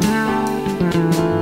now. Mm-hmm.